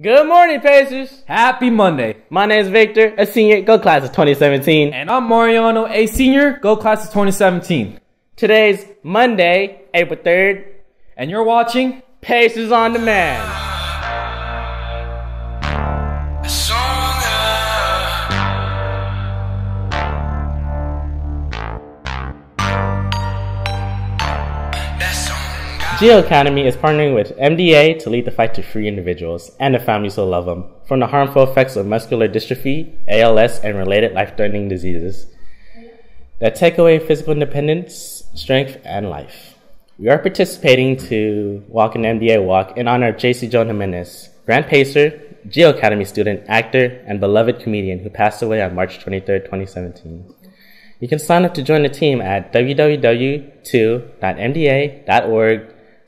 Good morning, Pacers. Happy Monday. My name is Victor, a senior, go class of 2017. And I'm Mariano, a senior, go class of 2017. Today's Monday, April 3rd, And you're watching Pacers on Demand. Geo Academy is partnering with MDA to lead the fight to free individuals and the families who love them from the harmful effects of muscular dystrophy, ALS, and related life threatening diseases that take away physical independence, strength, and life. We are participating to walk an MDA walk in honor of JC Joan Jimenez, Grant Pacer, Geo Academy student, actor, and beloved comedian who passed away on March 23, 2017. You can sign up to join the team at www.mda.org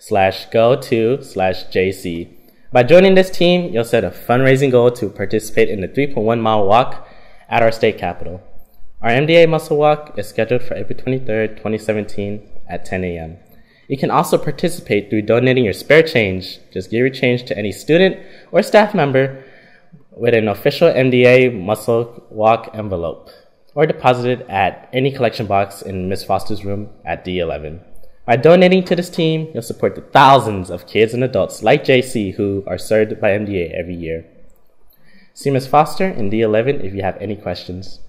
slash go to slash JC. By joining this team, you'll set a fundraising goal to participate in the 3.1 mile walk at our state capitol. Our MDA Muscle Walk is scheduled for April 23rd, 2017 at 10 a.m. You can also participate through donating your spare change. Just give your change to any student or staff member with an official MDA Muscle Walk envelope or deposit it at any collection box in Ms. Foster's room at D11. By donating to this team, you'll support the thousands of kids and adults like JC who are served by MDA every year. See Ms. Foster in D11 if you have any questions.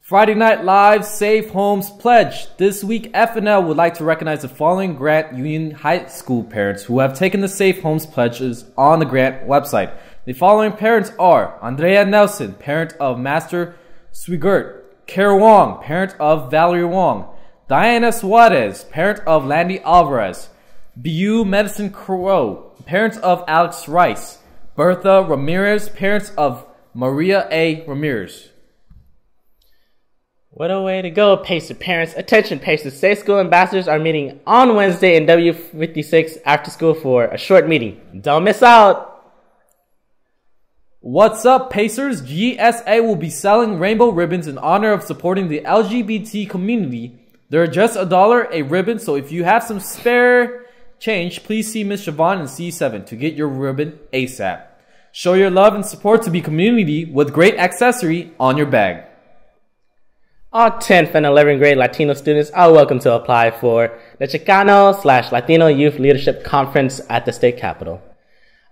Friday Night Live Safe Homes Pledge. This week, FNL would like to recognize the following Grant Union High School parents who have taken the Safe Homes pledges on the Grant website. The following parents are Andrea Nelson, parent of Master Swigert, Kara Wong, parent of Valerie Wong, Diana Suarez, parent of Landy Alvarez, Bu Medicine Crow, parents of Alex Rice, Bertha Ramirez, parents of Maria A. Ramirez. What a way to go, Pacer parents. Attention, Pacers. Safe school ambassadors are meeting on Wednesday in W56 after school for a short meeting. Don't miss out. What's up, Pacers? GSA will be selling rainbow ribbons in honor of supporting the LGBT community. They're just a dollar a ribbon, so if you have some spare change, please see Miss Siobhan in C7 to get your ribbon ASAP. Show your love and support to be community with great accessory on your bag. All 10th and 11th grade Latino students are welcome to apply for the Chicano slash Latino Youth Leadership Conference at the state capitol.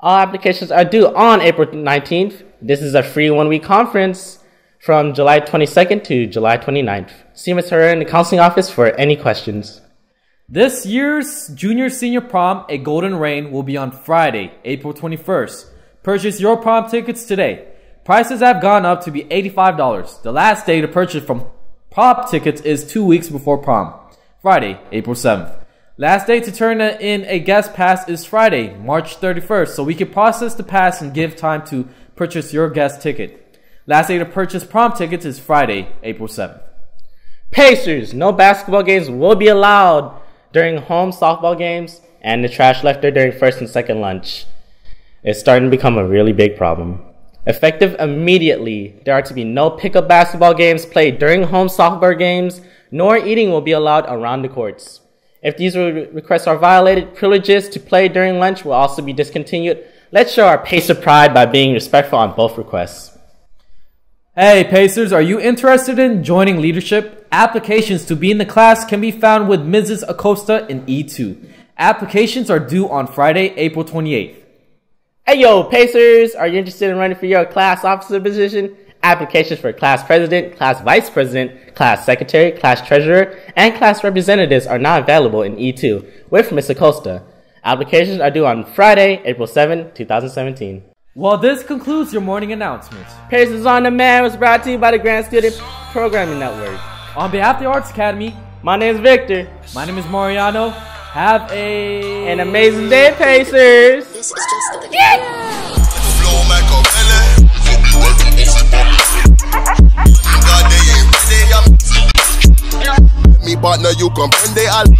All applications are due on April 19th. This is a free one week conference from July 22nd to July 29th. See Ms. Herrera in the counseling office for any questions. This year's junior senior prom, A Golden Rain, will be on Friday, April 21st. Purchase your prom tickets today. Prices have gone up to be $85. The last day to purchase from prom tickets is two weeks before prom, Friday, April 7th. Last day to turn in a guest pass is Friday, March 31st, so we can process the pass and give time to purchase your guest ticket. Last day to purchase prom tickets is Friday, April 7th. Pacers, no basketball games will be allowed during home softball games and the trash left there during first and second lunch. It's starting to become a really big problem. Effective immediately, there are to be no pickup basketball games played during home softball games, nor eating will be allowed around the courts. If these re- requests are violated, privileges to play during lunch will also be discontinued. Let's show our pace of pride by being respectful on both requests. Hey Pacers, are you interested in joining leadership? Applications to be in the class can be found with Mrs. Acosta in E2. Applications are due on Friday, April 28th. Hey yo, Pacers, are you interested in running for your class officer position? Applications for class president, class vice president, class secretary, class treasurer, and class representatives are now available in E2 with Ms. Acosta. Applications are due on Friday, April 7, 2017. Well, this concludes your morning announcements. Pacers on Demand was brought to you by the Grant Student Programming Network. On behalf of the Arts Academy, My name is Victor. my name is Mariano. Have a An amazing day, Pacers! This is just the beginning. Flow Machiavelli. God, they ain't ready. I'm me partner, you comprende al.